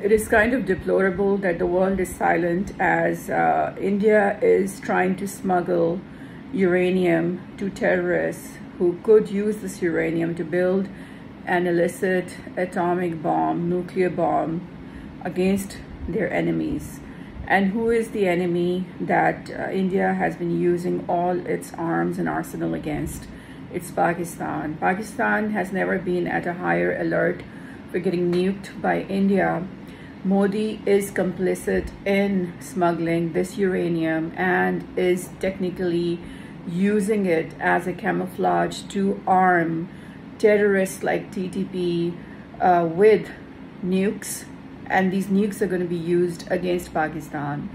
It is kind of deplorable that the world is silent as uh, India is trying to smuggle uranium to terrorists who could use this uranium to build an illicit atomic bomb, nuclear bomb against their enemies. And who is the enemy that uh, India has been using all its arms and arsenal against? It's Pakistan. Pakistan has never been at a higher alert for getting nuked by India Modi is complicit in smuggling this uranium and is technically using it as a camouflage to arm terrorists like TTP uh, with nukes. And these nukes are going to be used against Pakistan.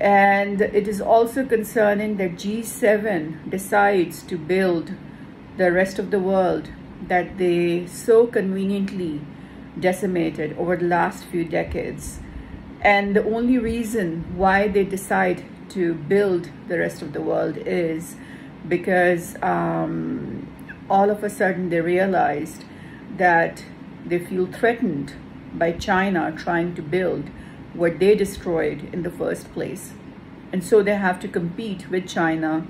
And it is also concerning that G7 decides to build the rest of the world that they so conveniently decimated over the last few decades. And the only reason why they decide to build the rest of the world is because um, all of a sudden they realized that they feel threatened by China trying to build what they destroyed in the first place. And so they have to compete with China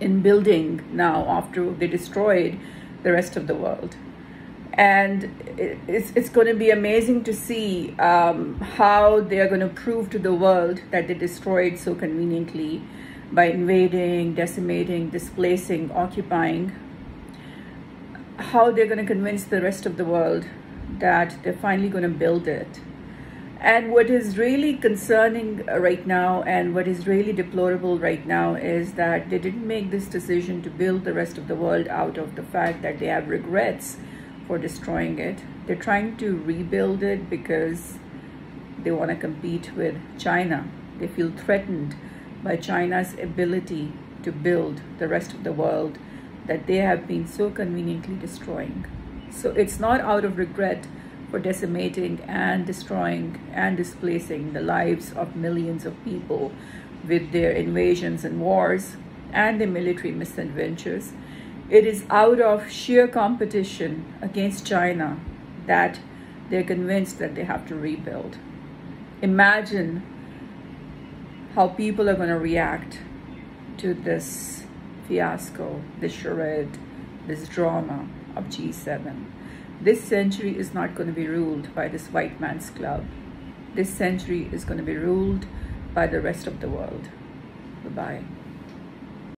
in building now after they destroyed the rest of the world and it's, it's going to be amazing to see um, how they're going to prove to the world that they destroyed so conveniently by invading, decimating, displacing, occupying, how they're going to convince the rest of the world that they're finally going to build it. And what is really concerning right now and what is really deplorable right now is that they didn't make this decision to build the rest of the world out of the fact that they have regrets for destroying it. They're trying to rebuild it because they want to compete with China. They feel threatened by China's ability to build the rest of the world that they have been so conveniently destroying. So it's not out of regret for decimating and destroying and displacing the lives of millions of people with their invasions and wars and their military misadventures. It is out of sheer competition against China that they're convinced that they have to rebuild. Imagine how people are going to react to this fiasco, this charade, this drama of G7. This century is not going to be ruled by this white man's club. This century is going to be ruled by the rest of the world. Bye-bye.